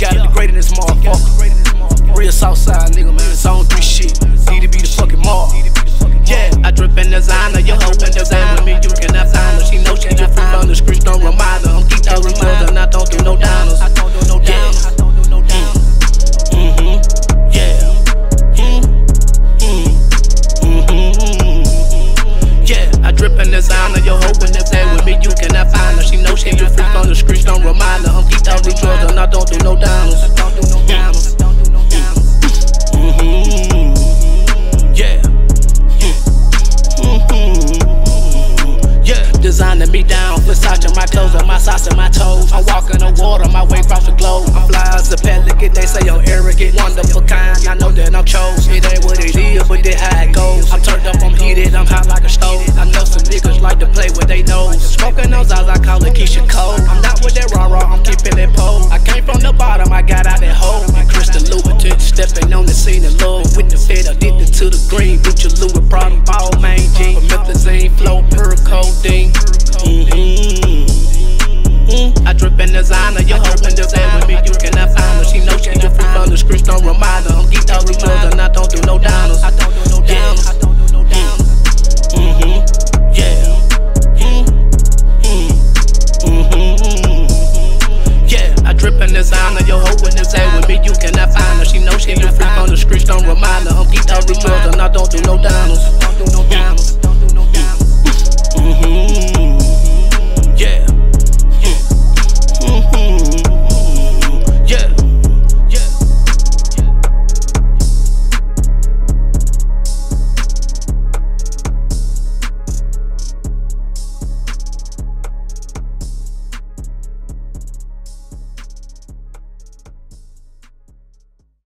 Gotta be great in this motherfucker. Real Southside nigga, man. It's on three shit. Need to be the fucking mob. Yeah, I drip in designer. Your hoe in design mm. mm-hmm. mm-hmm. with me. You cannot find her. She know she a free on the streets. Don't remind her. I'm keep out with and I don't do no diners. I don't do no diners. Yeah. Drippin' designer, You're hoping to play with me, you cannot find her. She know she a freak on the streets, don't remind her. I'm I don't do no downers. I don't do no downers. Mm-hmm. Yeah. Mm-hmm. Yeah, designing me down, Versace my clothes and my socks and my toes. I'm walking the water, my way across the globe. I'm fly as a pelican, they say I'm arrogant, wonderful kind. I know that I'm chose. It ain't what it is, but that's how it goes. I'm turned up, I'm heated, I'm hot like a stove. I know some niggas like to play with they nose. Smoking those eyes, I call it Keisha seen in love with the fed, addicted to the green. Butcher Louis, Prada, ball, main jean. Promethazine, flow, pure codeine. mhm. I drip in designer, your hoping to play with me, you cannot find her. She knows she's a free on the scripts, don't remind her. I'm geeked out with drugs and I don't do no downers. I don't do no downers. Yeah. Mm-hmm. Mm-hmm. drippin' designer, your hoping to stay with me, you can minor. I'm geeked out and I don't do no dinos.